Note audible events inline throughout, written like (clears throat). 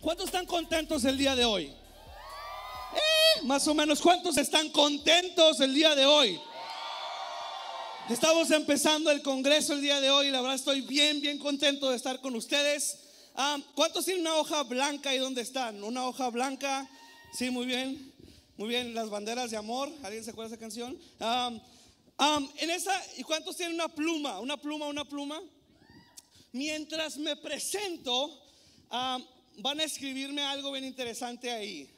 ¿Cuántos están contentos el día de hoy? Eh, más o menos, ¿cuántos están contentos el día de hoy? Estamos empezando el Congreso el día de hoy la verdad estoy bien, bien contento de estar con ustedes. Ah, ¿Cuántos tienen una hoja blanca y dónde están? Una hoja blanca. Sí, muy bien. Muy bien, las banderas de amor. ¿Alguien se acuerda de esa canción? Ah, ah, en esa, ¿y cuántos tienen una pluma? Una pluma, una pluma. Mientras me presento, van a escribirme algo bien interesante ahí.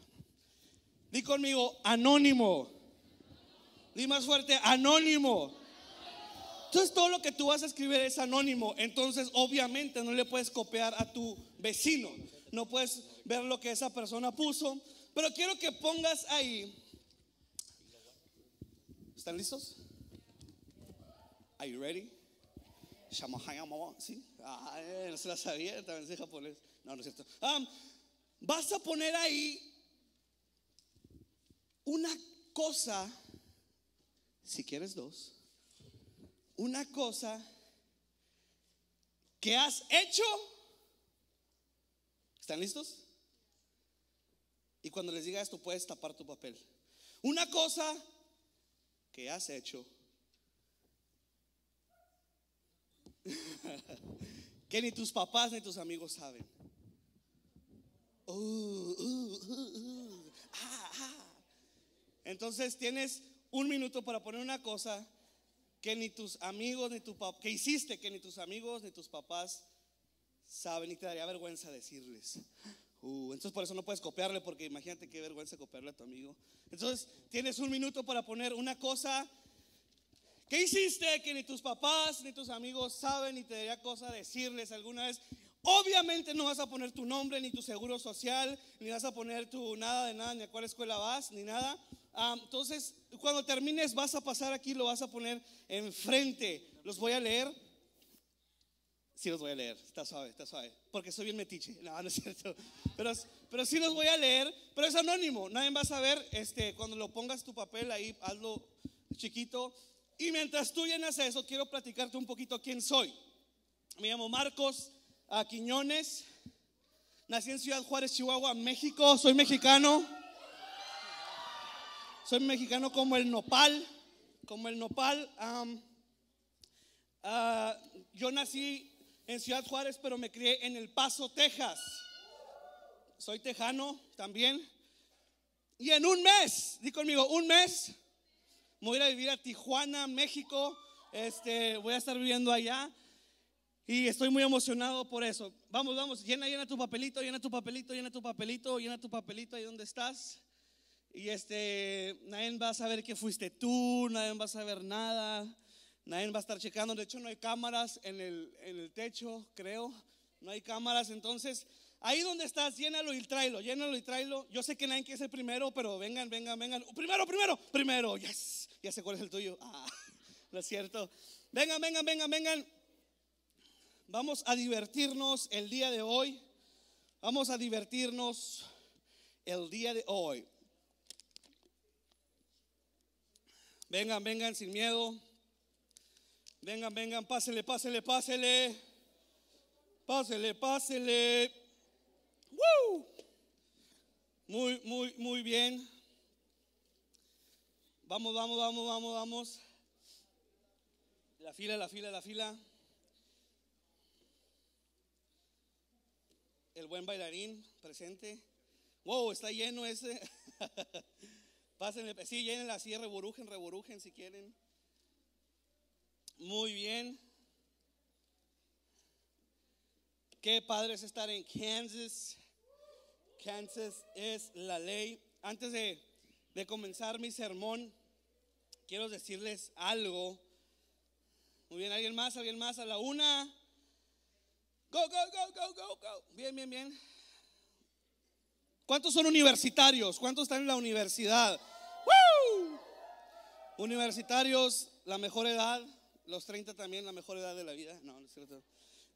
Di conmigo, anónimo. Di más fuerte, anónimo. Entonces todo lo que tú vas a escribir es anónimo. Entonces obviamente no le puedes copiar a tu vecino. No puedes ver lo que esa persona puso. Pero quiero que pongas ahí. ¿Están listos? Are you ready? ¿Sí? Ah, no se la sabía, también es japonés. No, no es cierto. Vas a poner ahí una cosa, si quieres dos, una cosa que has hecho. ¿Están listos? Y cuando les diga esto, puedes tapar tu papel. Una cosa que has hecho (laughs) que ni tus papás ni tus amigos saben. Uh, uh, uh, ah, ah. Entonces tienes un minuto para poner una cosa que ni tus amigos ni tu papá, que hiciste que ni tus amigos ni tus papás saben y te daría vergüenza decirles. entonces por eso no puedes copiarle porque imagínate qué vergüenza copiarle a tu amigo. Entonces tienes un minuto para poner una cosa ¿Qué hiciste que ni tus papás ni tus amigos saben ni te daría cosa decirles alguna vez? Obviamente no vas a poner tu nombre, ni tu seguro social, ni vas a poner tu nada de nada, ni a cuál escuela vas, ni nada. Ah, entonces, cuando termines, vas a pasar aquí, lo vas a poner enfrente. Los voy a leer. Sí, los voy a leer. Está suave, está suave. Porque soy bien metiche. No, no es cierto. Pero, pero sí los voy a leer. Pero es anónimo. Nadie va a saber. Este, cuando lo pongas tu papel ahí, hazlo chiquito. Y mientras tú llenas eso, quiero platicarte un poquito quién soy. Me llamo Marcos Quiñones. Nací en Ciudad Juárez, Chihuahua, México. Soy mexicano. Soy mexicano como el nopal. Como el nopal. Ah, yo nací en Ciudad Juárez, pero me crié en El Paso, Texas. Soy tejano también. Y en un mes, di conmigo, un mes voy a ir a vivir a Tijuana, México. Este, voy a estar viviendo allá. Y estoy muy emocionado por eso. Vamos, vamos, llena, llena tu papelito, llena tu papelito, llena tu papelito, llena tu papelito ahí donde estás. Y este, nadie va a saber que fuiste tú, nadie va a saber nada, nadie va a estar checando. De hecho, no hay cámaras en el, en el techo, creo. No hay cámaras, entonces Ahí donde estás, llénalo y tráelo, llénalo y tráelo. Yo sé que nadie quiere ser primero, pero vengan, vengan, vengan. Primero, primero, primero. Yes. Ya sé cuál es el tuyo. Ah, (laughs) no es cierto. Vengan, vengan, vengan, vengan. Vamos a divertirnos el día de hoy. Vamos a divertirnos el día de hoy. Vengan, vengan sin miedo. Vengan, vengan, pásele, pásele, pásele. Pásele, pásele. Muy, muy, muy bien. Vamos, vamos, vamos, vamos, vamos. La fila, la fila, la fila. El buen bailarín presente. Wow, está lleno ese. (laughs) Pásenle, sí, llenen así, reborujen, reborujen si quieren. Muy bien. Qué padre es estar en Kansas. Kansas es la ley. Antes de, comenzar mi sermón, quiero decirles algo. Muy bien, ¿alguien más? ¿Alguien más? A la una. Go, go, go, go, go, go. Bien, bien, bien. ¿Cuántos son universitarios? ¿Cuántos están en la universidad? Universitarios, la mejor edad. Los 30 también, la mejor edad de la vida. No, no es cierto.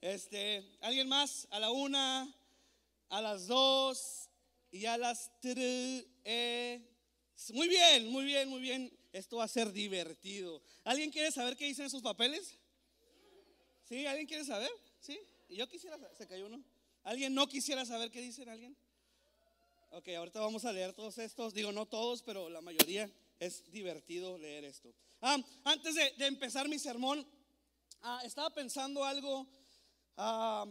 Este, ¿alguien más? A la una a las dos y a las tres. Muy bien, muy bien, muy bien. Esto va a ser divertido. ¿Alguien quiere saber qué dicen esos papeles? ¿Sí? ¿Alguien quiere saber? ¿Sí? Yo quisiera, se cayó uno. ¿Alguien no quisiera saber qué dicen alguien? Ok, ahorita vamos a leer todos estos. Digo, no todos, pero la mayoría es divertido leer esto. Ah, antes de, empezar mi sermón, ah, estaba pensando algo ah,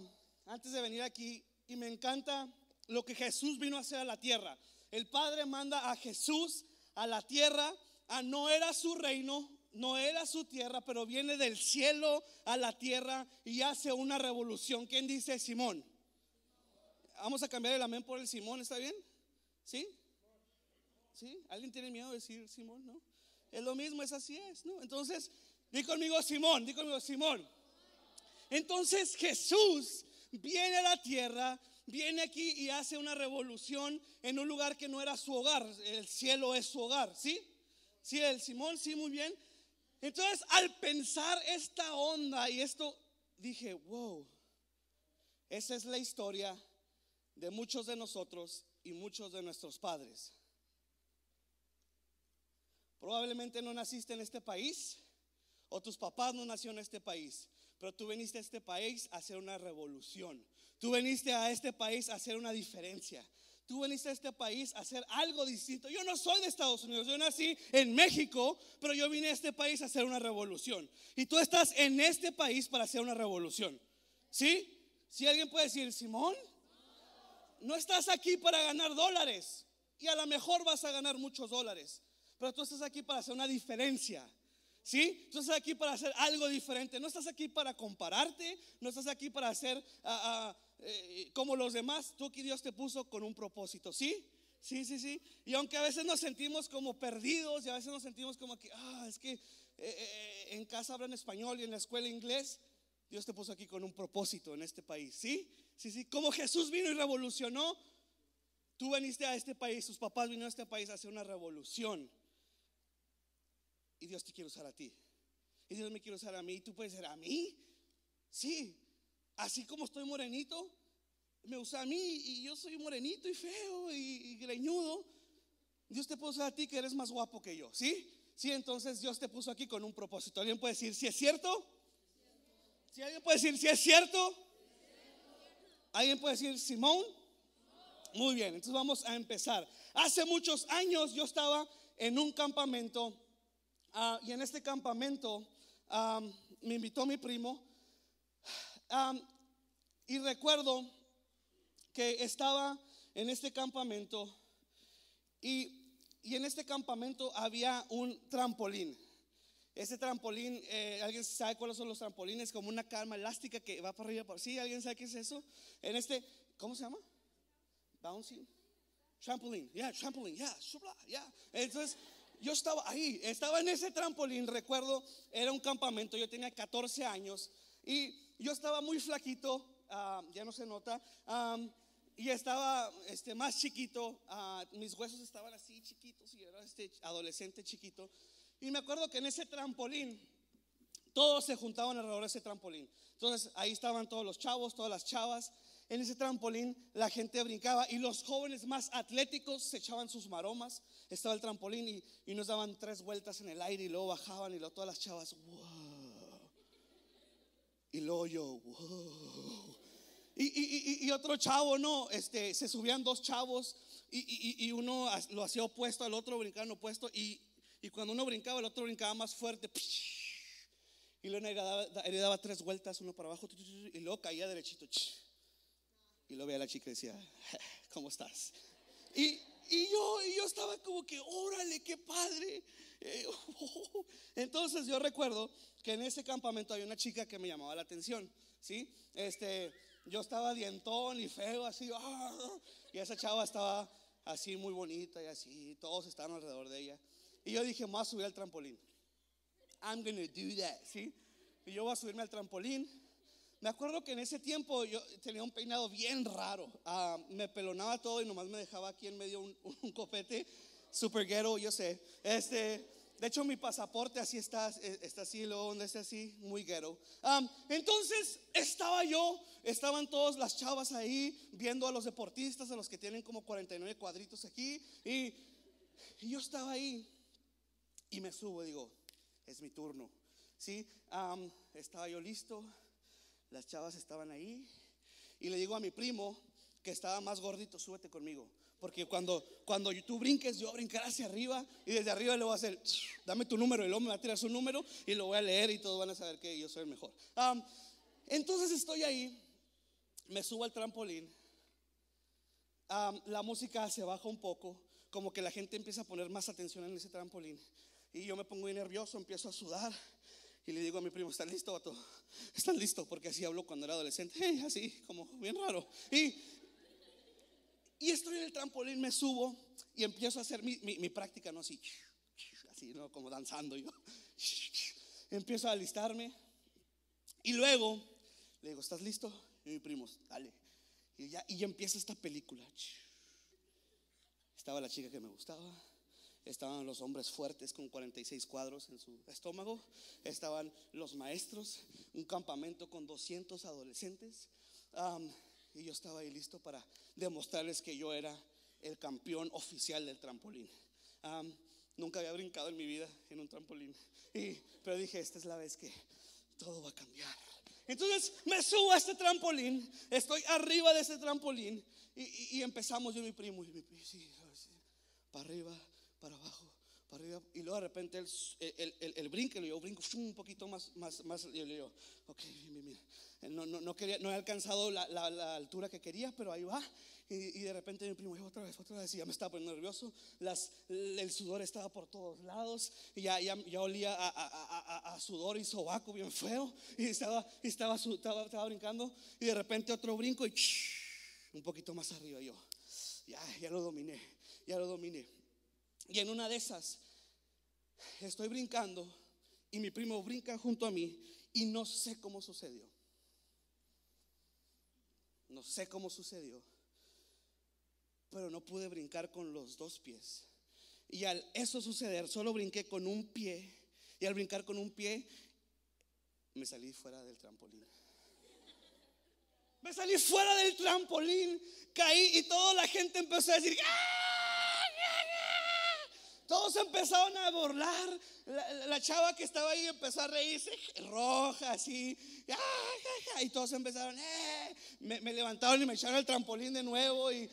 antes de venir aquí y me encanta lo que Jesús vino a hacer a la tierra. El Padre manda a Jesús a la tierra, a no era su reino, no era su tierra, pero viene del cielo a la tierra y hace una revolución. ¿Quién dice Simón? Vamos a cambiar el amén por el Simón, ¿está bien? ¿Sí? ¿Sí? ¿Alguien tiene miedo de decir Simón? No. Es lo mismo, es así es, ¿no? Entonces, di conmigo Simón, di conmigo Simón. Entonces Jesús viene a la tierra, viene aquí y hace una revolución en un lugar que no era su hogar. El cielo es su hogar, ¿sí? Sí, el Simón, sí, muy bien. Entonces, al pensar esta onda y esto, dije, wow, esa es la historia de muchos de nosotros y muchos de nuestros padres. Probablemente no naciste en este país o tus papás no nacieron en este país, pero tú viniste a este país a hacer una revolución. Tú viniste a este país a hacer una diferencia. Tú viniste a este país a hacer algo distinto. Yo no soy de Estados Unidos, yo nací en México, pero yo vine a este país a hacer una revolución. Y tú estás en este país para hacer una revolución. ¿Sí? Si alguien puede decir, Simón, no estás aquí para ganar dólares. Y a lo mejor vas a ganar muchos dólares. Pero tú estás aquí para hacer una diferencia. ¿Sí? Tú estás aquí para hacer algo diferente. No estás aquí para compararte. No estás aquí para hacer ah, ah, eh, como los demás. Tú aquí Dios te puso con un propósito. ¿Sí? Sí, sí, sí. Y aunque a veces nos sentimos como perdidos y a veces nos sentimos como que, ah, es que eh, eh, en casa hablan español y en la escuela inglés, Dios te puso aquí con un propósito en este país. ¿Sí? Sí, sí. Como Jesús vino y revolucionó, tú viniste a este país, tus papás vinieron a este país a hacer una revolución. Y Dios te quiere usar a ti. Y Dios me quiere usar a mí. ¿Y tú puedes ser a mí? Sí. Así como estoy morenito, me usa a mí y yo soy morenito y feo y, greñudo. Dios te puso a ti que eres más guapo que yo. ¿Sí? Sí, entonces Dios te puso aquí con un propósito. ¿Alguien puede decir si es cierto? Si alguien puede decir si es cierto. ¿Alguien puede decir Simón? Muy bien, entonces vamos a empezar. Hace muchos años yo estaba en un campamento Ah, y en este campamento me invitó mi primo. Y recuerdo que estaba en este campamento y, en este campamento había un trampolín. Ese trampolín, eh, ¿alguien sabe cuáles son los trampolines? Como una calma elástica que va para arriba. Por, ¿Sí? ¿Alguien sabe qué es eso? En este, ¿cómo se llama? Bouncing. Trampoline, yeah, trampoline, yeah, yeah. Entonces, yo estaba ahí, estaba en ese trampolín, recuerdo, era un campamento, yo tenía 14 años y yo estaba muy flaquito, ah, ya no se nota, y estaba este, más chiquito, ah, mis huesos estaban así chiquitos y era este adolescente chiquito. Y me acuerdo que en ese trampolín, todos se juntaban alrededor de ese trampolín. Entonces ahí estaban todos los chavos, todas las chavas, en ese trampolín la gente brincaba y los jóvenes más atléticos se echaban sus maromas. Estaba el trampolín y, nos daban tres vueltas en el aire y luego bajaban y luego todas las chavas, wow. Y luego yo, wow. Y, otro chavo, no, este, se subían dos chavos y, uno lo hacía opuesto al otro, brincando opuesto. Y, cuando uno brincaba, el otro brincaba más fuerte. Y luego le daba, tres vueltas, uno para abajo, y luego caía derechito. Y lo veía la chica y decía, (laughs) ¿cómo estás? Y, yo, yo estaba como que, órale, qué padre. Eh, (laughs) Entonces yo recuerdo que en ese campamento había una chica que me llamaba la atención, ¿sí? Este, yo estaba dientón y feo, así, ¡ah! y esa chava estaba así muy bonita y así, todos estaban alrededor de ella. Y yo dije, voy a subir al trampolín. I'm gonna do that, ¿sí? Y yo voy a subirme al trampolín me acuerdo que en ese tiempo yo tenía un peinado bien raro. Ah, me pelonaba todo y nomás me dejaba aquí en medio un, copete. Super ghetto, yo sé. Este, de hecho, mi pasaporte así está, eh, está así, luego donde está así, muy ghetto. entonces yo, estaban todas las chavas ahí viendo a los deportistas, a los que tienen como 49 cuadritos aquí. Y, yo estaba ahí y me subo, digo, es mi turno. ¿sí? estaba yo listo las chavas estaban ahí y le digo a mi primo que estaba más gordito, súbete conmigo. Porque cuando, cuando tú brinques, yo voy a brincar hacia arriba y desde arriba le voy a hacer, dame tu número. Y luego me va a tirar su número y lo voy a leer y todos van a saber que yo soy el mejor. Entonces estoy ahí, me subo al trampolín, la música se baja un poco, como que la gente empieza a poner más atención en ese trampolín. Y yo me pongo muy nervioso, empiezo a sudar. Y le digo a mi primo, ¿estás listo, vato? ¿Estás listo? Porque así habló cuando era adolescente. (laughs) así, como bien raro. Y, y estoy en el trampolín, me subo y empiezo a hacer mi, mi, práctica, ¿no? Así, así, ¿no? Como danzando yo. (laughs) Empiezo a alistarme. Y luego le digo, ¿estás listo? Y mi primo, dale. Y ya, y ya empieza esta película. Estaba la chica que me gustaba. Estaban los hombres fuertes con 46 cuadros en su estómago. Estaban los maestros, un campamento con 200 adolescentes. y yo estaba ahí listo para demostrarles que yo era el campeón oficial del trampolín. nunca había brincado en mi vida en un trampolín. Y, pero dije, esta es la vez que todo va a cambiar. Entonces me subo a este trampolín, estoy arriba de ese trampolín y, empezamos yo y mi primo, y mi, para arriba, para abajo, para arriba. Y luego de repente el, el, el, el brinque, yo brinco un poquito más, más, más. Y yo ok, mira, no, no, no, quería, no he alcanzado la, la, la, altura que quería, pero ahí va. Y, y, de repente mi primo, otra vez, otra vez. Y ya me estaba poniendo nervioso. Las, el sudor estaba por todos lados. Y ya, ya, ya olía a, a, a, sudor y sobaco bien feo. Y estaba, estaba, estaba, estaba brincando. Y de repente otro brinco y un poquito más arriba yo. Ya, ya lo dominé, ya lo dominé. Y en una de esas estoy brincando y mi primo brinca junto a mí y no sé cómo sucedió. No sé cómo sucedió, pero no pude brincar con los dos pies. Y al eso suceder, solo brinqué con un pie. Y al brincar con un pie, me salí fuera del trampolín. Me salí fuera del trampolín, caí y toda la gente empezó a decir, ¡Ah, todos empezaron a burlar. La, chava que estaba ahí empezó a reírse, roja, así. Y todos empezaron, ¡eh! me, levantaron y me echaron el trampolín de nuevo y,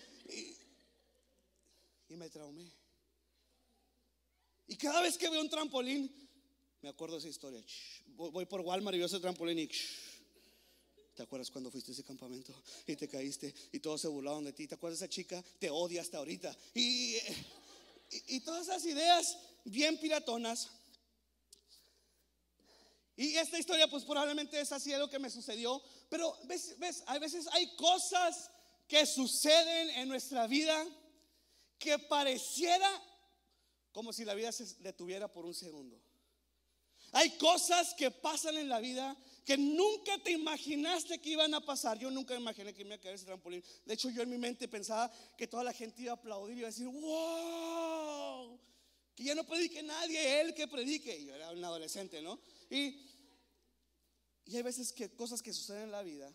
y, me traumé. Y cada vez que veo un trampolín, me acuerdo de esa historia. Voy por Walmart y veo ese trampolín y ¿Te acuerdas cuando fuiste a ese campamento y te caíste y todos se burlaron de ti? ¿Te acuerdas de esa chica? Te odia hasta ahorita. Y, y, todas esas ideas bien piratonas. Y esta historia, pues probablemente es así lo que me sucedió. Pero ves, ves, a veces hay cosas que suceden en nuestra vida que pareciera como si la vida se detuviera por un segundo. Hay cosas que pasan en la vida que nunca te imaginaste que iban a pasar. Yo nunca imaginé que me iba a caer ese trampolín. De hecho, yo en mi mente pensaba que toda la gente iba a aplaudir y iba a decir, wow, que ya no predique nadie, él que predique. Yo era un adolescente, ¿no? Y, y hay veces que cosas que suceden en la vida,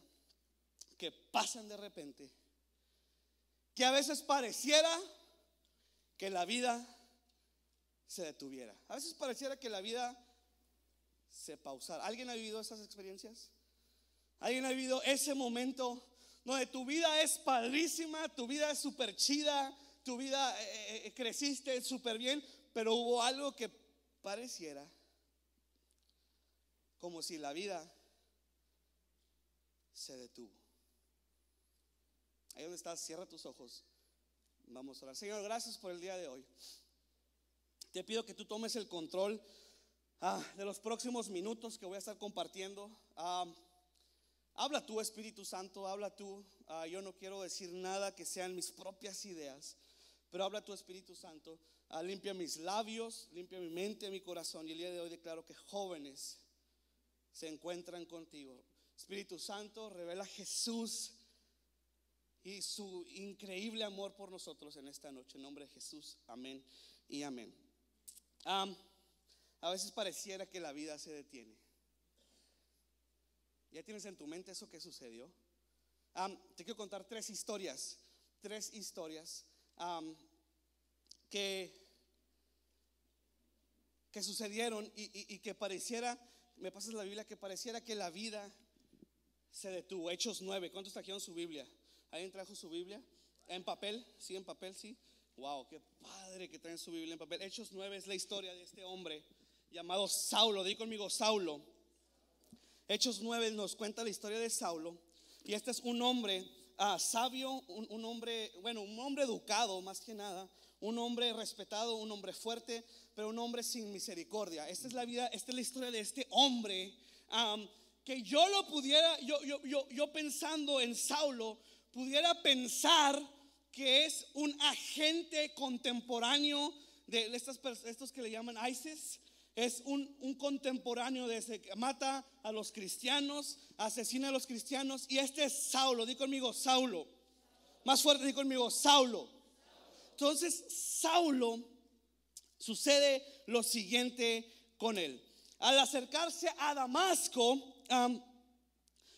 que pasan de repente, que a veces pareciera que la vida se detuviera. A veces pareciera que la vida se pausar. ¿Alguien ha vivido esas experiencias? ¿Alguien ha vivido ese momento donde tu vida es padrísima, tu vida es súper chida, tu vida eh, eh, eh, creciste súper bien, pero hubo algo que pareciera como si la vida se detuvo? Ahí donde estás, cierra tus ojos. Vamos a orar. Señor, gracias por el día de hoy. Te pido que tú tomes el control Ah, de los próximos minutos que voy a estar compartiendo. Ah, habla tú, Espíritu Santo, habla tú. Ah, yo no quiero decir nada que sean mis propias ideas, pero habla tú, Espíritu Santo. limpia mis labios, limpia mi mente, mi corazón. Y el día de hoy declaro que jóvenes se encuentran contigo. Espíritu Santo, revela Jesús y su increíble amor por nosotros en esta noche. En nombre de Jesús, amén y amén. A veces pareciera que la vida se detiene. ¿Ya tienes en tu mente eso que sucedió? te quiero contar tres historias, tres historias que, que sucedieron y, que pareciera, me pasas la Biblia, que pareciera que la vida se detuvo. Hechos 9. ¿Cuántos trajeron su Biblia? ¿Alguien trajo su Biblia? ¿En papel? Sí, en papel, sí. Wow, qué padre que traen su Biblia en papel. Hechos 9 es la historia de este hombre llamado Saulo. Di conmigo, Saulo. Hechos 9 nos cuenta la historia de Saulo. Y este es un hombre ah, sabio, un, hombre, bueno, un hombre educado más que nada, un hombre respetado, un hombre fuerte, pero un hombre sin misericordia. Esta es la vida, esta es la historia de este hombre. que yo lo pudiera, yo, yo, yo, yo pensando en Saulo, pudiera pensar que es un agente contemporáneo de estos, estos que le llaman ISIS, es un, un, contemporáneo de ese que mata a los cristianos, asesina a los cristianos. Y este es Saulo, di conmigo, Saulo. Más fuerte, di conmigo, Saulo. Entonces, Saulo sucede lo siguiente con él. Al acercarse a Damasco,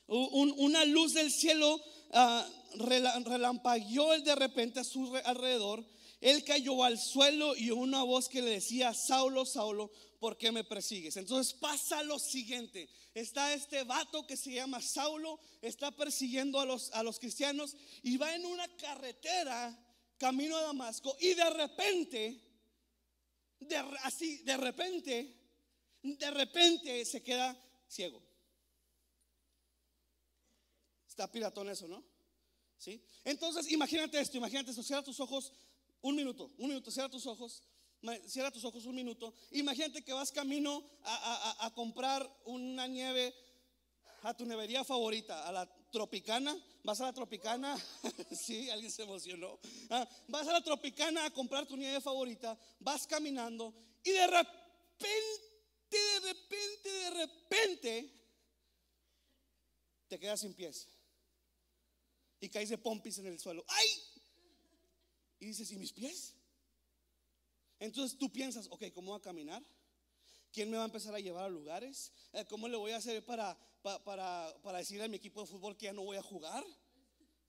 una luz del cielo uh, relampagueó de repente a su alrededor. Él cayó al suelo y una voz que le decía, Saulo, Saulo, ¿por qué me persigues? Entonces pasa lo siguiente. Está este vato que se llama Saulo, está persiguiendo a los, a los cristianos y va en una carretera camino a Damasco y de repente, así, de repente, de repente se queda ciego. Está piratón eso, ¿no? ¿Sí? Entonces, imagínate esto, imagínate esto, cierra tus ojos un minuto, un minuto, cierra tus ojos cierra tus ojos un minuto. Imagínate que vas camino a, comprar una nieve a tu nevería favorita, a la Tropicana. Vas a la Tropicana, (laughs) sí, alguien se emocionó. Ah, vas a la Tropicana a comprar tu nieve favorita, vas caminando y de repente, de repente, de repente, te quedas sin pies y caes de pompis en el suelo. ¡Ay! Y dices, ¿y mis pies? Entonces tú piensas, ok, ¿cómo voy a caminar? ¿Quién me va a empezar a llevar a lugares? Eh, ¿Cómo le voy a hacer para, para, para, decirle a mi equipo de fútbol que ya no voy a jugar?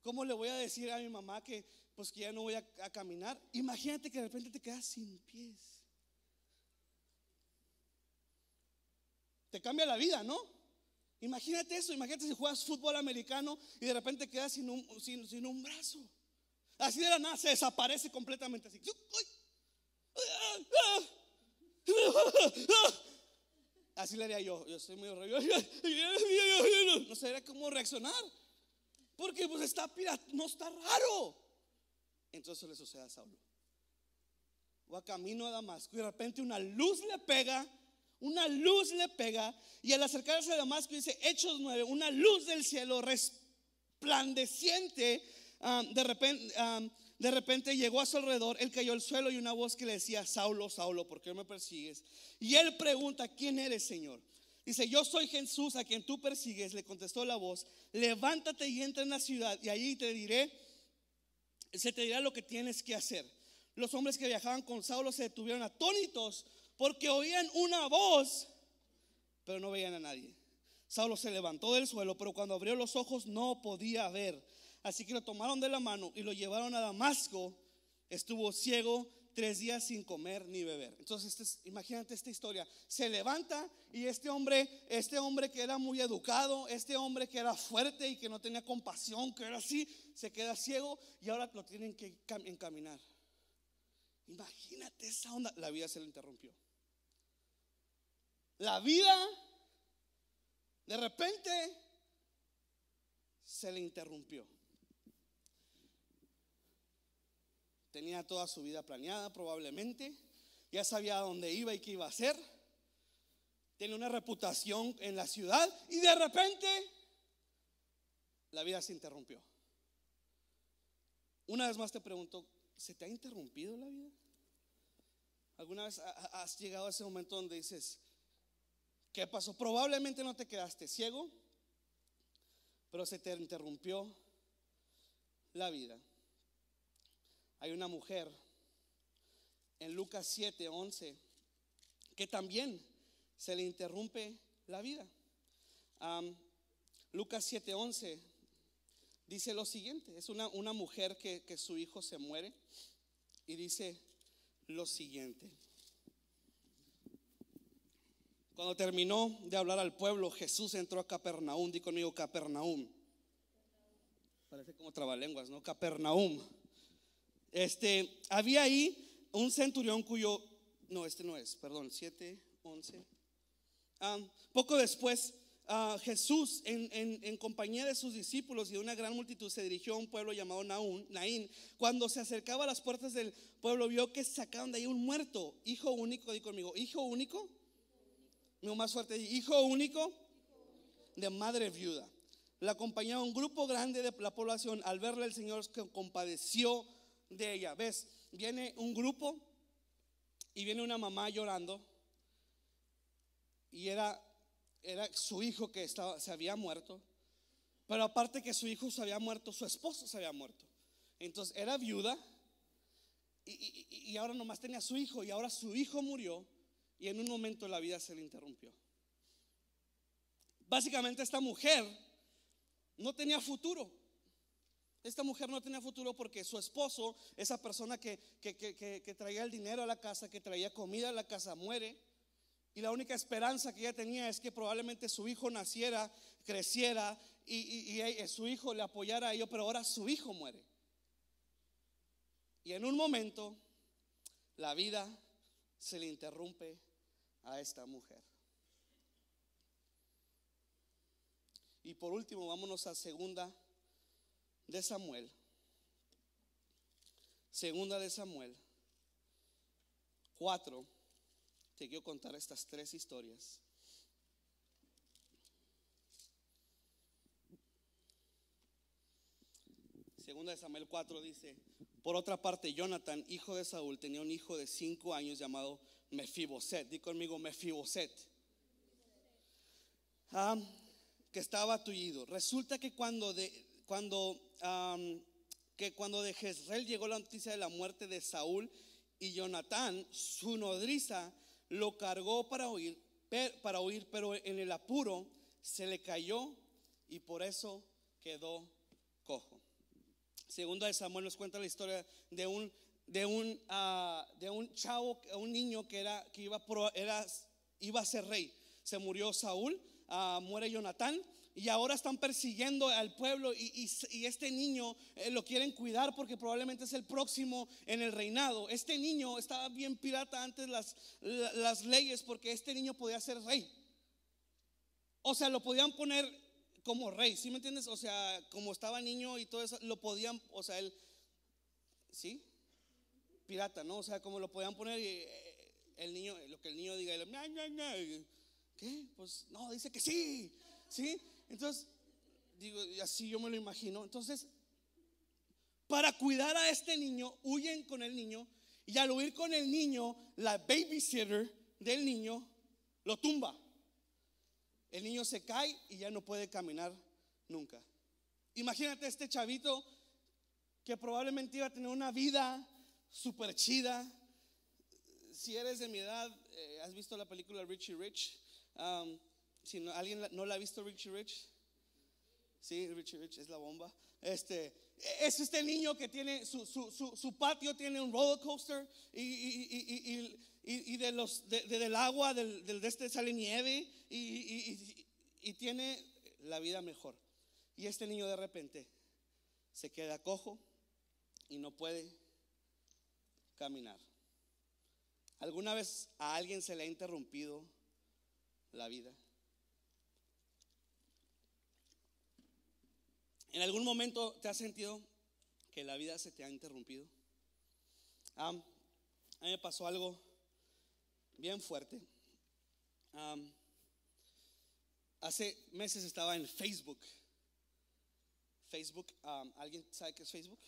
¿Cómo le voy a decir a mi mamá que, pues, que ya no voy a, caminar? Imagínate que de repente te quedas sin pies. Te cambia la vida, ¿no? Imagínate eso, imagínate si juegas fútbol americano y de repente quedas sin un, sin, sin un brazo. Así de la nada se desaparece completamente así. (laughs) Así le haría yo. Yo soy muy horrible. (laughs) No sabía cómo reaccionar. Porque pues está pirata, no está raro. Entonces le sucede a Saulo. Va camino a Damasco y de repente una luz le pega. Una luz le pega. Y al acercarse a Damasco dice, Hechos 9, una luz del cielo resplandeciente. Um, de repente. Um, de repente llegó a su alrededor, él cayó al suelo y una voz que le decía, Saulo, Saulo, ¿por qué me persigues? Y él pregunta, ¿quién eres, Señor? Dice, yo soy Jesús a quien tú persigues, le contestó la voz, levántate y entra en la ciudad y allí te diré, se te dirá lo que tienes que hacer. Los hombres que viajaban con Saulo se detuvieron atónitos porque oían una voz, pero no veían a nadie. Saulo se levantó del suelo, pero cuando abrió los ojos no podía ver. Así que lo tomaron de la mano y lo llevaron a Damasco. Estuvo ciego tres días sin comer ni beber. Entonces, este imagínate esta historia. Se levanta y este hombre, este hombre que era muy educado, este hombre que era fuerte y que no tenía compasión, que era así, se queda ciego y ahora lo tienen que encaminar. Imagínate esa onda. La vida se le interrumpió. La vida, de repente, se le interrumpió. Tenía toda su vida planeada probablemente. Ya sabía dónde iba y qué iba a hacer. Tenía una reputación en la ciudad y de repente la vida se interrumpió. Una vez más te pregunto, ¿se te ha interrumpido la vida? ¿Alguna vez has llegado a ese momento donde dices, ¿qué pasó? Probablemente no te quedaste ciego, pero se te interrumpió la vida. Hay una mujer en Lucas 7, 11 que también se le interrumpe la vida. Lucas 7, 11 dice lo siguiente, es una, una mujer que, que su hijo se muere y dice lo siguiente. Cuando terminó de hablar al pueblo, Jesús entró a Capernaum. Di conmigo Capernaum. Parece como trabalenguas, ¿no? Capernaum. Este, había ahí un centurión cuyo, no, este no es, perdón, 7, 11. poco después, ah, Jesús, en, compañía de sus discípulos y de una gran multitud, se dirigió a un pueblo llamado Naín. Cuando se acercaba a las puertas del pueblo, vio que sacaban de ahí un muerto, hijo único, di conmigo, hijo único. No más fuerte, hijo único de madre viuda. La acompañaba un grupo grande de la población. Al verle, el Señor se compadeció de ella. ¿Ves? Viene un grupo y viene una mamá llorando. Y era, era su hijo que estaba, se había muerto. Pero aparte que su hijo se había muerto, su esposo se había muerto. Entonces era viuda y, y ahora nomás tenía su hijo y ahora su hijo murió y en un momento la vida se le interrumpió. Básicamente esta mujer no tenía futuro. Esta mujer no tenía futuro porque su esposo, esa persona que, traía el dinero a la casa, que traía comida a la casa, muere. Y la única esperanza que ella tenía es que probablemente su hijo naciera, creciera y, y su hijo le apoyara a ello, pero ahora su hijo muere. Y en un momento la vida se le interrumpe a esta mujer. Y por último, vámonos a segunda de Samuel. Segunda de Samuel. Cuatro. Te quiero contar estas tres historias. Segunda de Samuel 4 dice, por otra parte, Jonathan, hijo de Saúl, tenía un hijo de cinco años llamado Mefiboset. Di conmigo, Mefiboset. Ah, que estaba tullido. Resulta que cuando de, cuando, que cuando de Jezreel llegó la noticia de la muerte de Saúl y Jonatán, su nodriza, lo cargó para huir, para huir, pero en el apuro se le cayó y por eso quedó cojo. Segunda de Samuel nos cuenta la historia de un de un, ah, de un chavo, un niño que, era, que iba, era, iba a ser rey. Se murió Saúl, uh, muere Jonatán y ahora están persiguiendo al pueblo y, y, este niño eh, lo quieren cuidar porque probablemente es el próximo en el reinado. Este niño estaba bien pirata antes las, las leyes porque este niño podía ser rey. O sea, lo podían poner como rey, ¿sí me entiendes? O sea, como estaba niño y todo eso, lo podían, o sea, él, ¿sí? pirata, ¿no? O sea, como lo podían poner y eh, el niño, lo que el niño diga, ¿qué? Pues no, dice que sí, ¿sí? Entonces, digo, así yo me lo imagino. Entonces, para cuidar a este niño, huyen con el niño y al huir con el niño, la babysitter del niño lo tumba. El niño se cae y ya no puede caminar nunca. Imagínate este chavito que probablemente iba a tener una vida super chida. Si eres de mi edad, eh, ¿has visto la película Richie Rich? Um, si no, alguien no la ha visto Richie Rich, sí, Richie Rich es la bomba. Este, es este niño que tiene su, su, su, patio tiene un roller coaster y, y, y, y de los, de, del agua del, del, de este sale nieve y tiene la vida mejor. Y este niño de repente se queda cojo y no puede caminar. ¿Alguna vez a alguien se le ha interrumpido la vida? ¿En algún momento te has sentido que la vida se te ha interrumpido? a mí me pasó algo bien fuerte. hace meses estaba en Facebook. Facebook, ¿alguien sabe qué es Facebook?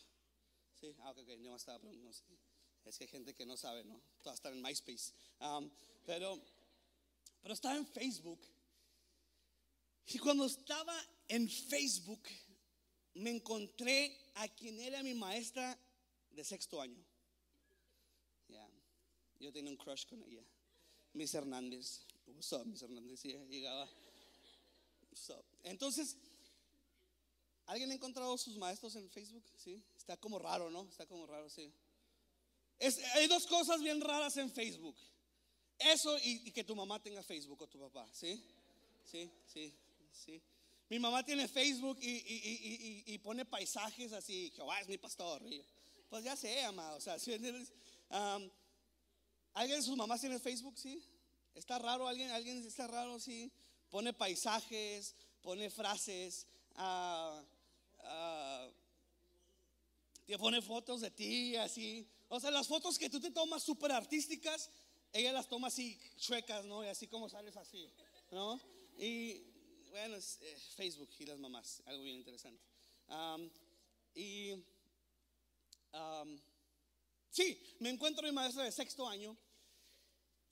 Sí, ah, ok, no estaba, no. Es que hay gente que no sabe, ¿no? Todas están en MySpace. Um, pero, pero estaba en Facebook. Y cuando estaba en Facebook, me encontré a quien era mi maestra de sexto año. Yo tenía un crush con ella. Miss Hernández. What's up, Miss Hernández? Sí, llegaba. Entonces, ¿alguien ha encontrado sus maestros en Facebook? Sí, está como raro, ¿no? Está como raro, sí hay dos cosas bien raras en Facebook. Eso y, que tu mamá tenga Facebook o tu papá, ¿sí? Sí, sí, sí. Mi mamá tiene Facebook y, pone paisajes así, Jehová es mi pastor. pues ya sé, amado. O sea, (laughs) ¿Alguien de sus mamás tiene Facebook? Sí. ¿Está raro alguien? ¿Alguien está raro? Sí. Pone paisajes, pone frases, uh, te pone fotos de ti, así. O sea, las fotos que tú te tomas súper artísticas, ella las toma así chuecas, ¿no? Y así como sales así, ¿no? Y bueno, es, eh, Facebook y las mamás, algo bien interesante. y sí, me encuentro mi maestra de sexto año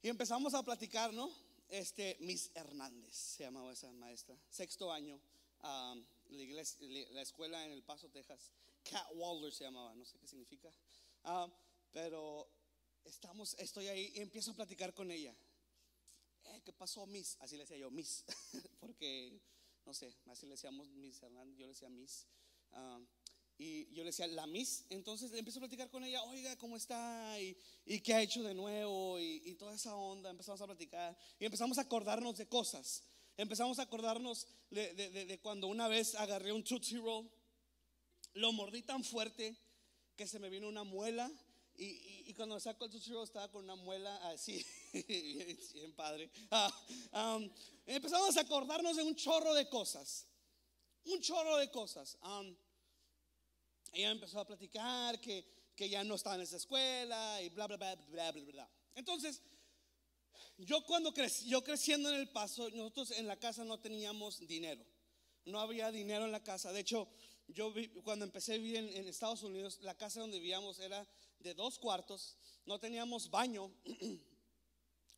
y empezamos a platicar, ¿no? Este, Miss Hernández se llamaba esa maestra, sexto año, la, iglesia, la escuela en El Paso, Texas. Cat Walder se llamaba, no sé qué significa. pero estamos, estoy ahí y empiezo a platicar con ella. ¿Qué pasó, Miss? Así le decía yo, Miss, (laughs) porque no sé, así le decíamos Miss Hernández, yo le decía Miss. Ah, y yo le decía, la Miss. Entonces empiezo a platicar con ella, oiga, ¿cómo está? Y, y qué ha hecho de nuevo, y, toda esa onda. Empezamos a platicar y empezamos a acordarnos de cosas. Empezamos a acordarnos de, de, de cuando una vez agarré un Tootsie Roll, lo mordí tan fuerte que se me vino una muela y, cuando saco el sushi estaba con una muela así, (laughs) (laughs) bien, padre. Ah, empezamos a acordarnos de un chorro de cosas. Un chorro de cosas. ella empezó a platicar que, que, ya no estaba en esa escuela y bla, bla, bla, bla, bla, bla. Entonces, yo cuando crecí, yo creciendo en el paso, nosotros en la casa no teníamos dinero. No había dinero en la casa. De hecho, yo cuando empecé a vivir en, en Estados Unidos, la casa donde vivíamos era de dos cuartos, no teníamos baño, (clears throat)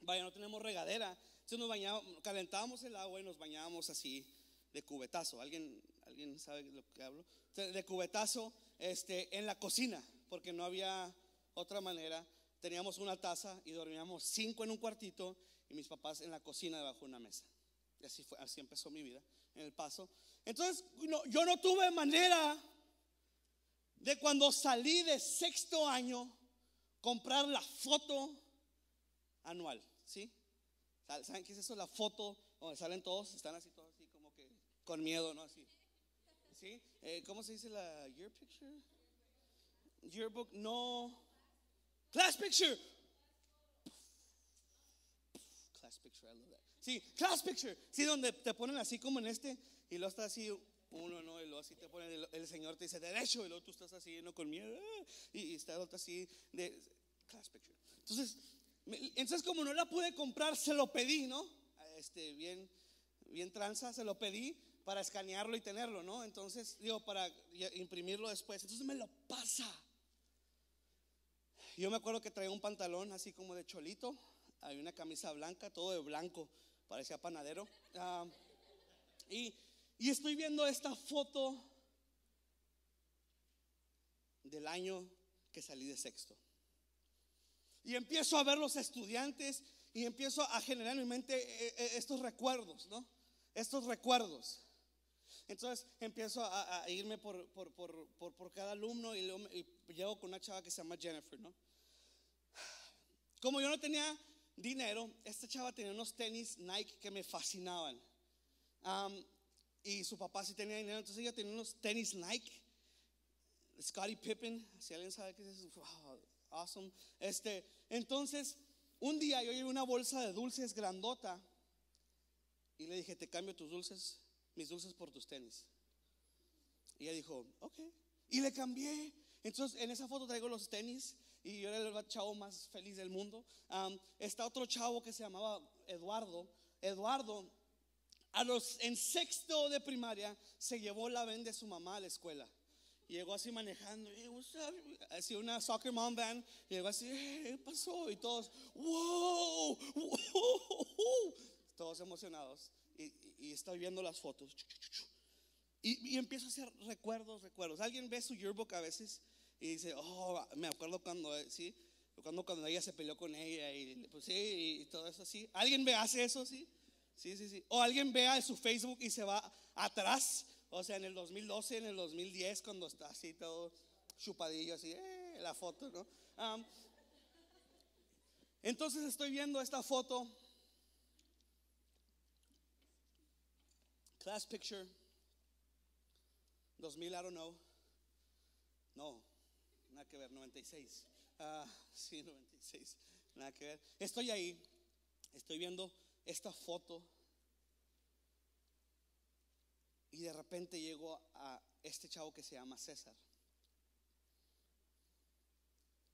vaya, no teníamos regadera, entonces nos bañábamos, calentábamos el agua y nos bañábamos así de cubetazo. ¿Alguien, alguien sabe lo que hablo? De cubetazo este, en la cocina, porque no había otra manera. Teníamos una taza y dormíamos cinco en un cuartito y mis papás en la cocina debajo de una mesa. Y así, fue, así empezó mi vida en el paso. Entonces, yo no tuve manera de cuando salí de sexto año comprar la foto anual, ¿sí? ¿Saben qué es eso? La foto donde salen todos, están así todos así como que con miedo, ¿no? Así. ¿Sí? Eh, ¿Cómo se dice la year picture? Yearbook, no. Class picture. Class picture, I love that. Sí, class picture. Sí, donde te ponen así como en este y lo está así uno, ¿no? Y luego así te pone, el, Señor te dice derecho, y luego tú estás así, ¿no? Con miedo, ah, y, está otro así, de class picture. Entonces, entonces como no la pude comprar, se lo pedí, ¿no? Este, bien, bien tranza, se lo pedí para escanearlo y tenerlo, ¿no? Entonces, digo, para imprimirlo después. Entonces me lo pasa. Yo me acuerdo que traía un pantalón así como de cholito, hay una camisa blanca, todo de blanco, parecía panadero. Ah, y y estoy viendo esta foto del año que salí de sexto. Y empiezo a ver los estudiantes y empiezo a generar en mi mente eh, eh, estos recuerdos, ¿no? Estos recuerdos. Entonces empiezo a, irme por, por, cada alumno y, llego con una chava que se llama Jennifer, ¿no? Como yo no tenía dinero, esta chava tenía unos tenis Nike que me fascinaban. Y su papá sí tenía dinero, entonces ella tenía unos tenis Nike. Scottie Pippen, si alguien sabe qué es eso, awesome. Este, entonces, un día yo llevé una bolsa de dulces grandota y le dije, te cambio tus dulces, mis dulces por tus tenis. Y ella dijo, ok. Y le cambié. Entonces, en esa foto traigo los tenis y yo era el chavo más feliz del mundo. está otro chavo que se llamaba Eduardo. Eduardo a los, en sexto de primaria se llevó la ven de su mamá a la escuela. Llegó así manejando, así una soccer mom van, y llegó así, ¿qué pasó? Y todos, wow, todos emocionados. Y, y, estoy viendo las fotos. Y, y, empiezo a hacer recuerdos, recuerdos. Alguien ve su yearbook a veces y dice, oh, me acuerdo cuando, sí, cuando, cuando ella se peleó con ella y, pues, sí, y todo eso así. ¿Alguien ve, hace eso, sí? Sí, sí, sí. O alguien vea su Facebook y se va atrás, o sea, en el 2012, en el 2010, cuando está así todo chupadillo, así, eh, la foto, ¿no? Entonces estoy viendo esta foto. Class picture. 2000, I don't know. No, nada que ver, 96. Ah, (laughs) sí, 96. Nada que ver. Estoy ahí. Estoy viendo esta foto. Y de repente llego a este chavo que se llama César.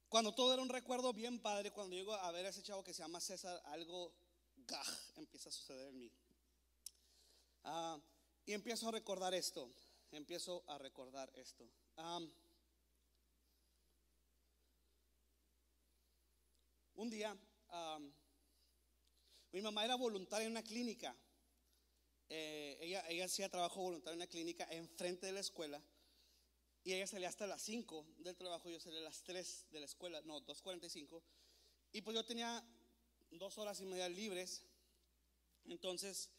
Cuando todo era un recuerdo bien padre, cuando llego a ver a ese chavo que se llama César, algo gaj empieza a suceder en mí. Ah, y empiezo a recordar esto. Empiezo a recordar esto. un día, mi mamá era voluntaria en una clínica. Eh, ella, ella hacía trabajo voluntario en una clínica enfrente de la escuela. Y ella salía hasta las 5 del trabajo, yo salía a las 3 de la escuela, no, 2.45. Y pues yo tenía dos horas y media libres. Entonces,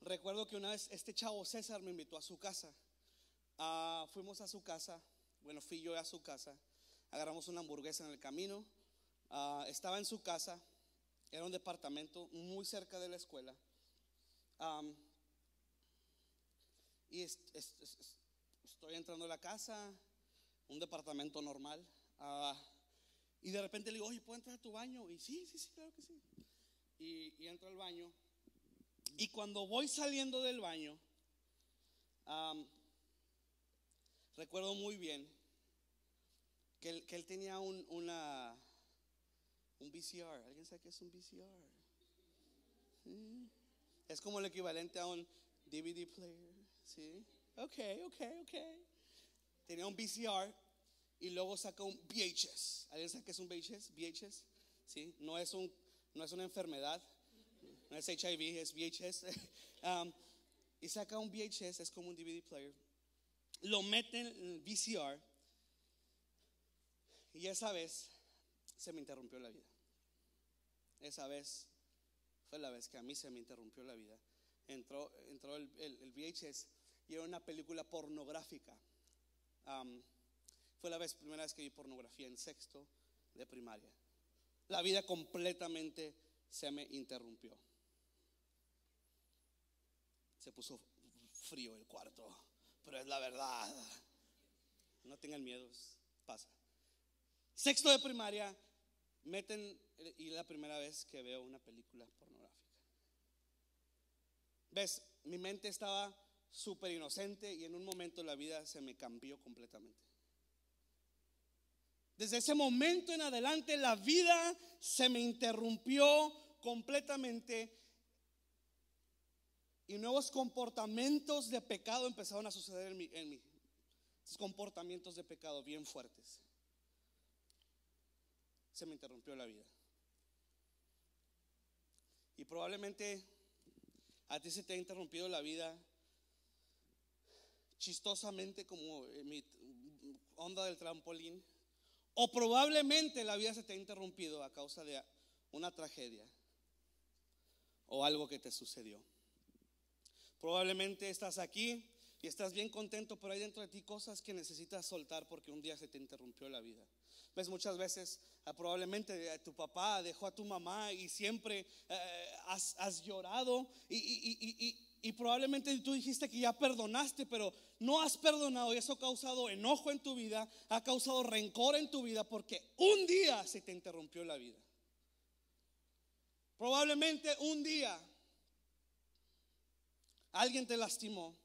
recuerdo que una vez este chavo César me invitó a su casa. Ah, fuimos a su casa, bueno, fui yo a su casa, agarramos una hamburguesa en el camino. Ah, estaba en su casa, era un departamento muy cerca de la escuela. Y es, estoy entrando a la casa, un departamento normal, ah, y de repente le digo, oye, ¿puedo entrar a tu baño? Y sí, sí, sí, claro que sí. Y, entro al baño. Y cuando voy saliendo del baño, recuerdo muy bien que él, tenía un, una, un VCR. ¿Alguien sabe qué es un VCR? Es como el equivalente a un DVD player. ¿Sí? Ok, ok, ok. Tenía un VCR y luego sacó un VHS. ¿Alguien sabe qué es un VHS? VHS, ¿sí? No es, un, no es una enfermedad, no es HIV, es VHS. (laughs) Um, y saca un VHS, es como un DVD player. Lo mete en el VCR y esa vez se me interrumpió la vida. Esa vez fue la vez que a mí se me interrumpió la vida. Entró, entró el, el VHS y era una película pornográfica. fue la vez, primera vez que vi pornografía en sexto de primaria. La vida completamente se me interrumpió. Se puso frío el cuarto, pero es la verdad. No tengan miedos, pasa. Sexto de primaria, meten y la primera vez que veo una película pornográfica. ¿Ves? Mi mente estaba súper inocente y en un momento la vida se me cambió completamente. Desde ese momento en adelante la vida se me interrumpió completamente y nuevos comportamientos de pecado empezaron a suceder en mí. En mí. comportamientos de pecado bien fuertes. Se me interrumpió la vida. Y probablemente a ti se te ha interrumpido la vida chistosamente como eh, mi onda del trampolín, o probablemente la vida se te ha interrumpido a causa de una tragedia o algo que te sucedió. Probablemente estás aquí y estás bien contento, pero hay dentro de ti cosas que necesitas soltar porque un día se te interrumpió la vida. Ves muchas veces, ah, probablemente eh, tu papá dejó a tu mamá y siempre eh, has, llorado y, y probablemente tú dijiste que ya perdonaste, pero no has perdonado y eso ha causado enojo en tu vida, ha causado rencor en tu vida porque un día se te interrumpió la vida. Probablemente un día alguien te lastimó,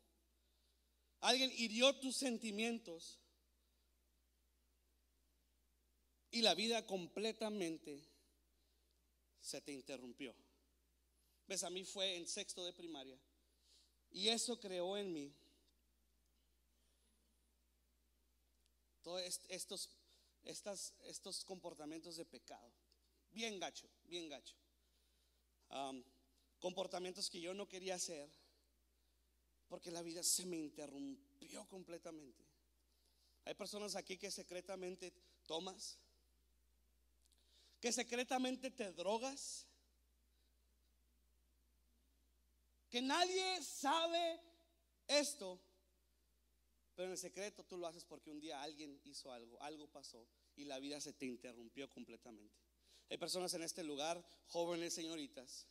alguien hirió tus sentimientos y la vida completamente se te interrumpió. ¿Ves? A mí fue en sexto de primaria. Y eso creó en mí todos estos, estos comportamientos de pecado. Bien gacho, bien gacho. comportamientos que yo no quería hacer porque la vida se me interrumpió completamente. Hay personas aquí que secretamente tomas, que secretamente te drogas, que nadie sabe esto, pero en el secreto tú lo haces porque un día alguien hizo algo, algo pasó y la vida se te interrumpió completamente. Hay personas en este lugar, jóvenes señoritas,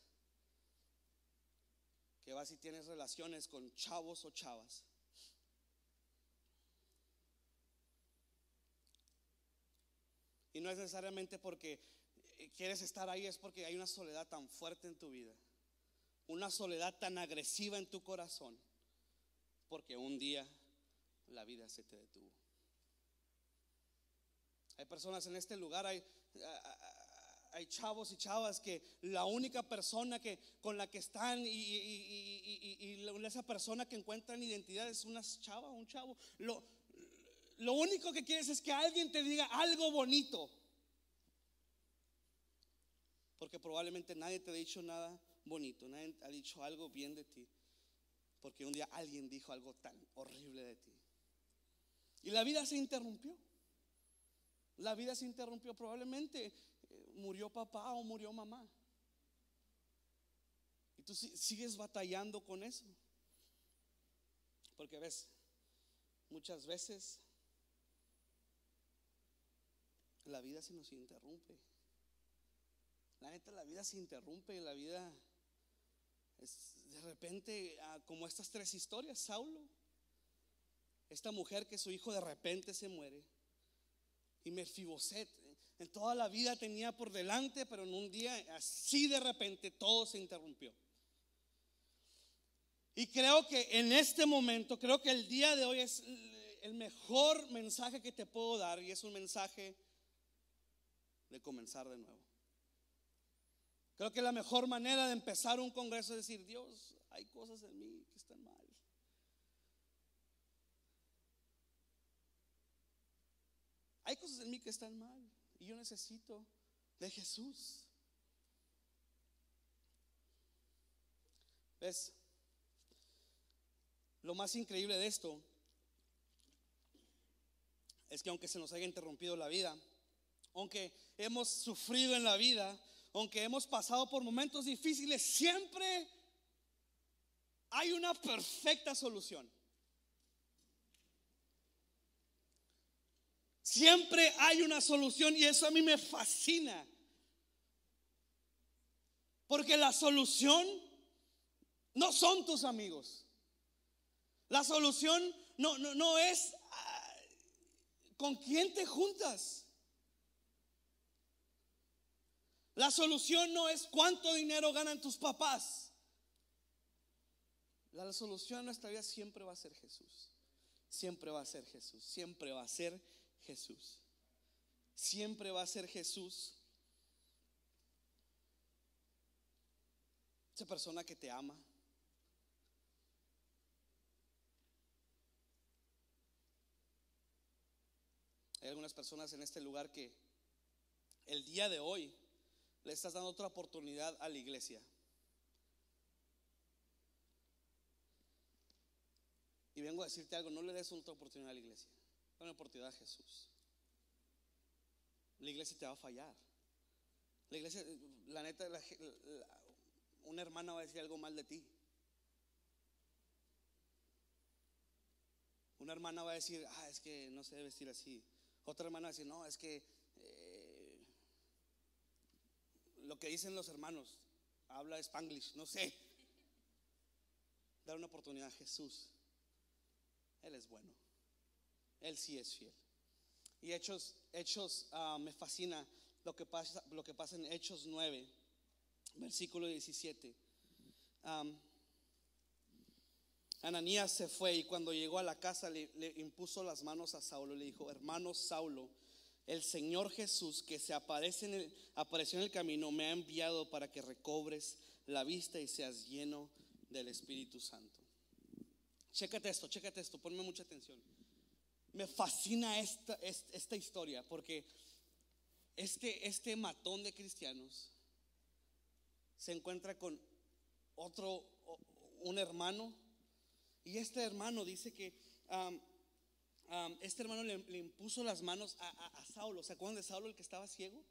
que vas y tienes relaciones con chavos o chavas. Y no es necesariamente porque quieres estar ahí, es porque hay una soledad tan fuerte en tu vida, una soledad tan agresiva en tu corazón, porque un día la vida se te detuvo. Hay personas en este lugar, hay, chavos y chavas que la única persona que con la que están y, esa persona que encuentran identidad es una chava, un chavo. Lo único que quieres es que alguien te diga algo bonito. Porque probablemente nadie te ha dicho nada bonito, nadie ha dicho algo bien de ti. Porque un día alguien dijo algo tan horrible de ti. Y la vida se interrumpió. La vida se interrumpió. Probablemente eh, murió papá o murió mamá. Y tú sigues batallando con eso. Porque ves, muchas veces la vida se nos interrumpe. La neta, la vida se interrumpe y la vida es de repente, ah, como estas tres historias, Saulo, esta mujer que su hijo de repente se muere, y Mefiboset, en toda la vida tenía por delante, pero en un día así de repente todo se interrumpió. Y creo que en este momento, creo que el día de hoy es el mejor mensaje que te puedo dar y es un mensaje de comenzar de nuevo. Creo que la mejor manera de empezar un congreso es decir, Dios, hay cosas en mí que están mal. Hay cosas en mí que están mal y yo necesito de Jesús. ¿Ves? Lo más increíble de esto es que aunque se nos haya interrumpido la vida, aunque hemos sufrido en la vida, aunque hemos pasado por momentos difíciles, siempre hay una perfecta solución. Siempre hay una solución y eso a mí me fascina. Porque la solución no son tus amigos. La solución no, no, no es ah, con quién te juntas. La solución no es cuánto dinero ganan tus papás. La solución a nuestra vida siempre va a ser Jesús. Siempre va a ser Jesús. Siempre va a ser Jesús. Siempre va a ser Jesús. Esa persona que te ama. Hay algunas personas en este lugar que el día de hoy le estás dando otra oportunidad a la iglesia. Y vengo a decirte algo, no le des otra oportunidad a la iglesia, dale una oportunidad a Jesús. La iglesia te va a fallar. La iglesia, la neta, una hermana va a decir algo mal de ti. Una hermana va a decir, ah, es que no se debe vestir así. Otra hermana va a decir, no, es que lo que dicen los hermanos, habla spanglish, no sé. Dar una oportunidad a Jesús. Él es bueno. Él sí es fiel. Y Hechos, Hechos ah, me fascina lo que, pasa, lo que pasa en Hechos 9, versículo 17. Ananías se fue y cuando llegó a la casa le, le impuso las manos a Saulo. Le dijo, hermano Saulo, el Señor Jesús que se apareció en el camino me ha enviado para que recobres la vista y seas lleno del Espíritu Santo. Chécate esto, chécate esto, ponme mucha atención. Me fascina esta, esta, historia porque este, este matón de cristianos se encuentra con otro, un hermano, y este hermano dice que este hermano le, impuso las manos a, Saulo. ¿Se acuerdan de Saulo, el que estaba ciego?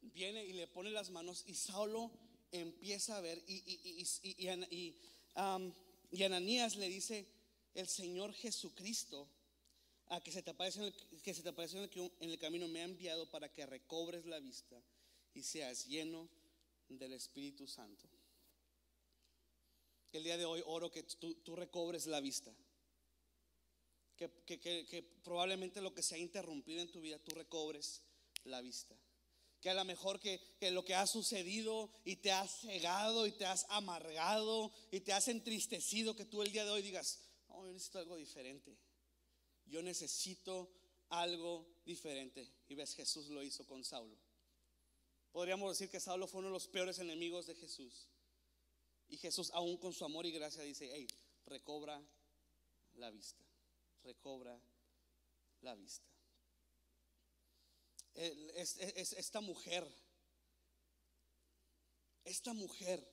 Viene y le pone las manos y Saulo empieza a ver y, y, Ananías le dice, el Señor Jesucristo a que se te aparece, en el, que se te aparece en el, camino me ha enviado para que recobres la vista y seas lleno del Espíritu Santo. El día de hoy oro que tú recobres la vista. Que, probablemente lo que se ha interrumpido en tu vida, tú recobres la vista. Que a lo mejor que, lo que ha sucedido y te has cegado y te has amargado y te has entristecido, que tú el día de hoy digas, no, yo necesito algo diferente. Yo necesito algo diferente. Y ves, Jesús lo hizo con Saulo. Podríamos decir que Saulo fue uno de los peores enemigos de Jesús. Y Jesús, aún con su amor y gracia, dice, hey, recobra la vista. Recobra la vista. Es, es, esta mujer, esta mujer,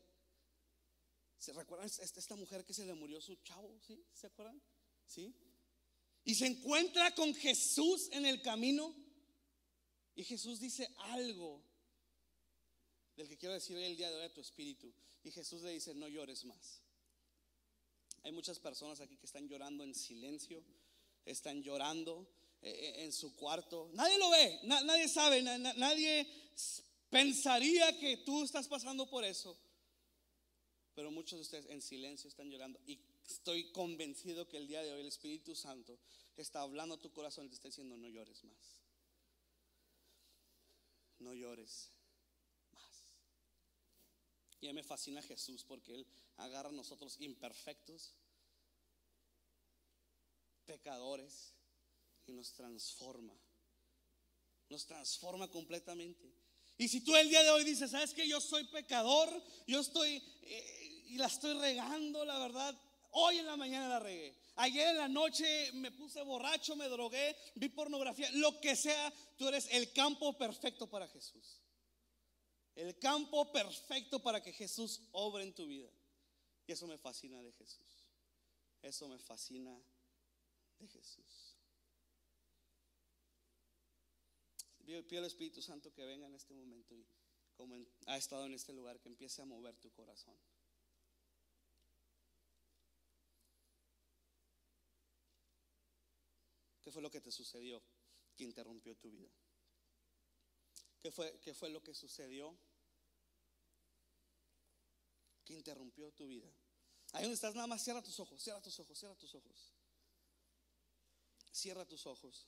¿se recuerdan? Esta mujer que se le murió su chavo, ¿sí? ¿Se acuerdan? ¿Sí? Y se encuentra con Jesús en el camino. Y Jesús dice algo del que quiero decir hoy el día de hoy a tu espíritu. Y Jesús le dice, no llores más. Hay muchas personas aquí que están llorando en silencio, están llorando eh, eh, en su cuarto. Nadie lo ve, nadie sabe, nadie pensaría que tú estás pasando por eso. Pero muchos de ustedes en silencio están llorando. Y estoy convencido que el día de hoy el Espíritu Santo está hablando a tu corazón y te está diciendo, no llores más. No llores y a mí me fascina Jesús porque Él agarra a nosotros imperfectos, pecadores, y nos transforma. Nos transforma completamente. Y si tú el día de hoy dices, sabes que yo soy pecador, yo estoy eh, y la estoy regando, la verdad, hoy en la mañana la regué. Ayer en la noche me puse borracho, me drogué, vi pornografía, lo que sea, tú eres el campo perfecto para Jesús. El campo perfecto para que Jesús obre en tu vida. Y eso me fascina de Jesús. Eso me fascina Jesús. Pido al Espíritu Santo que venga en este momento y como ha estado en este lugar, que empiece a mover tu corazón. ¿Qué fue lo que te sucedió que interrumpió tu vida? ¿Qué fue, qué fue lo que sucedió que interrumpió tu vida? Ahí donde estás, nada más cierra tus ojos, cierra tus ojos, cierra tus ojos. Cierra tus ojos.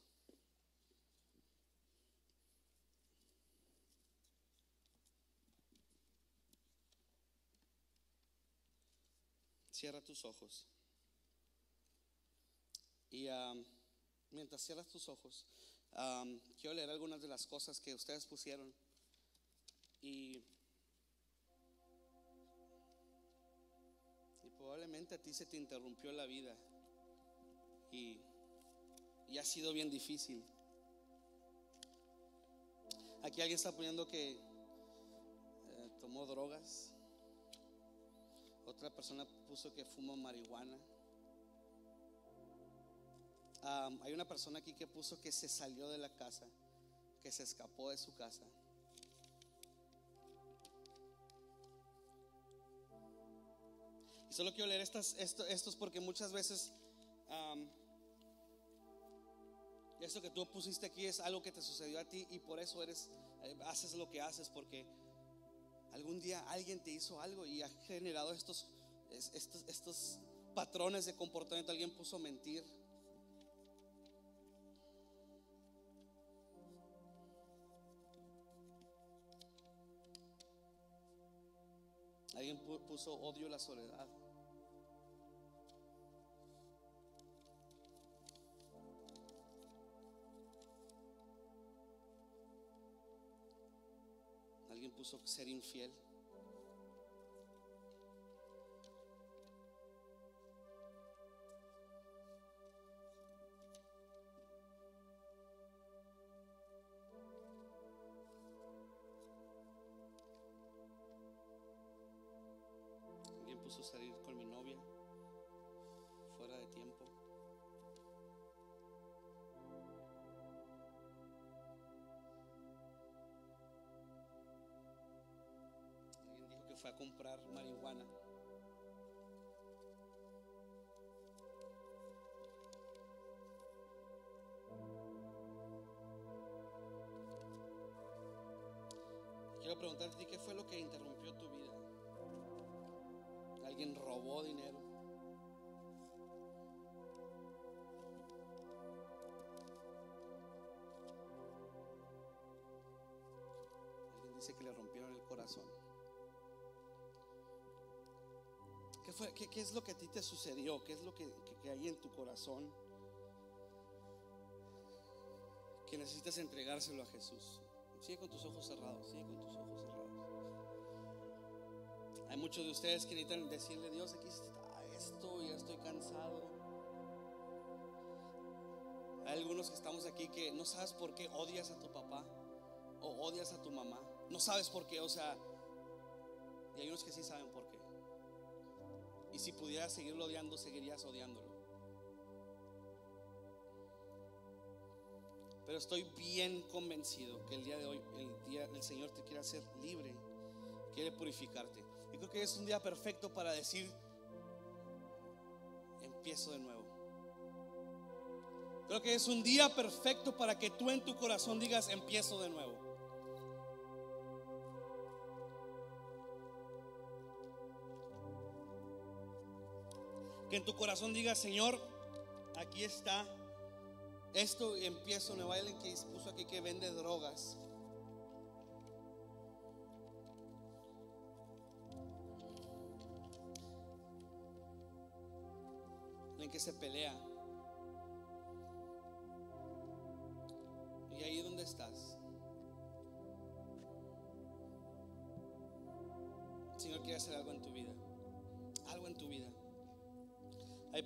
Cierra tus ojos. Y um, mientras cierras tus ojos, quiero leer algunas de las cosas que ustedes pusieron. Y, y probablemente a ti se te interrumpió la vida. Y, y ha sido bien difícil. Aquí alguien está poniendo que eh, tomó drogas. Otra persona puso que fumó marihuana hay una persona aquí que puso que se salió de la casa, que se escapó de su casa. Y solo quiero leer estas, esto, estos porque muchas veces esto que tú pusiste aquí es algo que te sucedió a ti y por eso eres, eh, haces lo que haces porque algún día alguien te hizo algo y ha generado estos, estos, estos patrones de comportamiento. Alguien puso mentir Alguien puso odio la soledad. Puso ser infiel. comprar marihuana. Quiero preguntarte qué fue lo que interrumpió tu vida. Alguien robó dinero. Alguien dice que le rompieron el corazón. Fue, qué, qué es lo que a ti te sucedió? ¿Qué es lo que, que- que hay en tu corazón? Que necesitas entregárselo a Jesús. Sigue con tus ojos cerrados, sigue con tus ojos cerrados. Hay muchos de ustedes que necesitan decirle, Dios, aquí está esto, ya estoy cansado. Hay algunos que estamos aquí que no sabes por qué odias a tu papá o odias a tu mamá. No sabes por qué, o sea, y hay unos que sí saben. Y si pudieras seguirlo odiando, seguirías odiándolo. Pero estoy bien convencido que el día de hoy, el día del Señor te quiere hacer libre, quiere purificarte. Y creo que es un día perfecto para decir, empiezo de nuevo. Creo que es un día perfecto para que tú en tu corazón digas, empiezo de nuevo. Que en tu corazón digas, Señor, aquí está esto y empiezo nuevo. Hay alguien que puso aquí que vende drogas. Alguien que se pelea.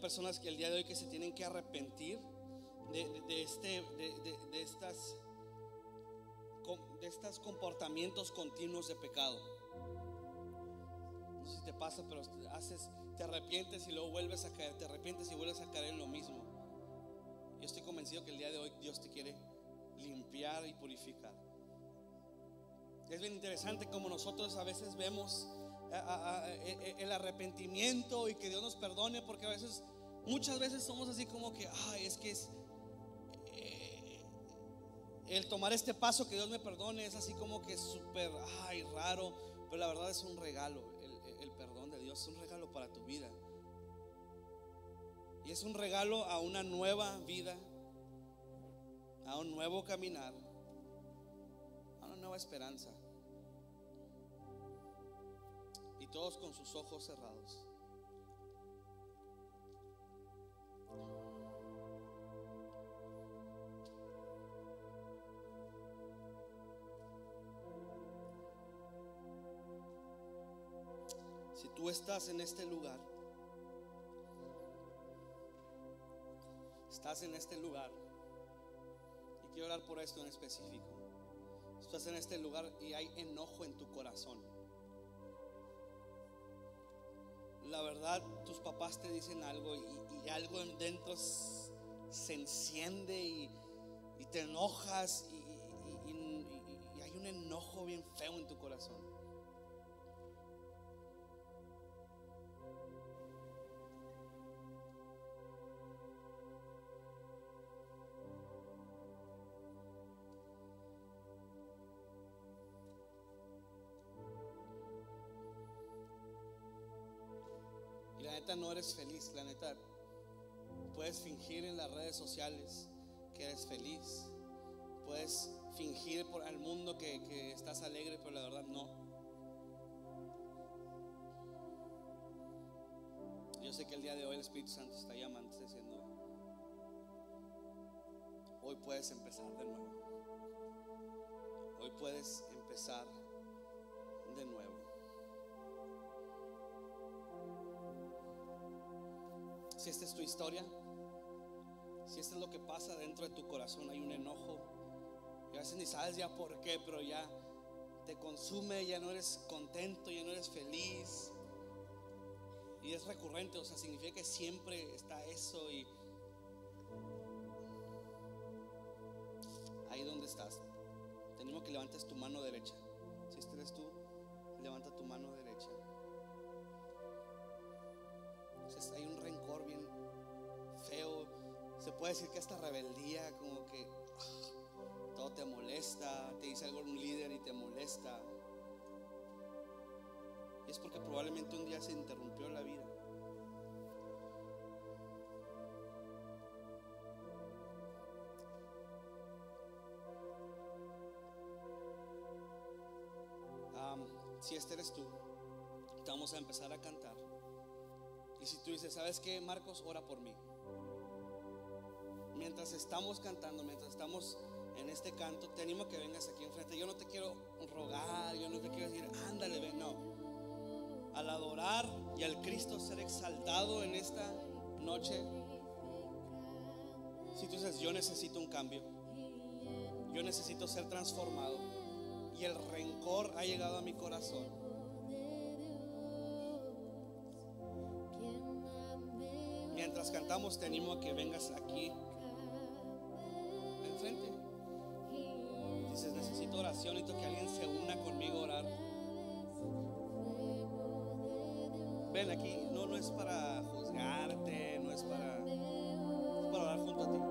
Personas que el día de hoy que se tienen que arrepentir de, de- de este, de, de- estas, de estos comportamientos continuos de pecado. No sé si te pasa, pero haces, te arrepientes y luego vuelves a caer, te arrepientes y vuelves a caer en lo mismo. Yo estoy convencido que el día de hoy Dios te quiere limpiar y purificar. Es bien interesante como nosotros a veces vemos e- e- el arrepentimiento y que Dios nos perdone, porque a veces, muchas veces somos así como que, ay, es que es, eh, el tomar este paso que Dios me perdone es así como que súper, ay, raro, pero la verdad es un regalo, el, el perdón de Dios es un regalo para tu vida. Y es un regalo a una nueva vida, a un nuevo caminar, a una nueva esperanza. Y todos con sus ojos cerrados. Tú estás en este lugar, estás en este lugar, y quiero hablar por esto en específico, estás en este lugar y hay enojo en tu corazón. La verdad, tus papás te dicen algo y, algo en dentro se enciende y, te enojas y hay un enojo bien feo en tu corazón. Neta no eres feliz, la neta. Puedes fingir en las redes sociales que eres feliz. Puedes fingir por al mundo que, que estás alegre, pero la verdad no. Yo sé que el día de hoy el Espíritu Santo está llamando, está diciendo, hoy puedes empezar de nuevo. Hoy puedes empezar de nuevo. Si esta es tu historia, si esto es lo que pasa dentro de tu corazón, hay un enojo, y a veces ni sabes ya por qué, pero ya te consume, ya no eres contento, ya no eres feliz. Y es recurrente, o sea, significa que siempre está eso y ahí donde estás. Tenemos que levantes tu mano derecha. Si este eres tú, levanta tu mano derecha. Entonces hay un rencor puede decir que esta rebeldía, como que ah, todo te molesta, te dice algo un líder y te molesta. es porque probablemente un día se interrumpió la vida. si este eres tú, te vamos a empezar a cantar. Y si tú dices, ¿sabes qué, Marcos? Ora por mí. Mientras estamos cantando, mientras estamos en este canto, te animo a que vengas aquí enfrente. Yo no te quiero rogar, yo no te quiero decir, ándale, ven, no. Al adorar y al Cristo ser exaltado en esta noche, si tú dices, yo necesito un cambio, yo necesito ser transformado y el rencor ha llegado a mi corazón. Mientras cantamos, te animo a que vengas aquí Aquí, no, no es para juzgarte, no es para, es para orar junto a ti.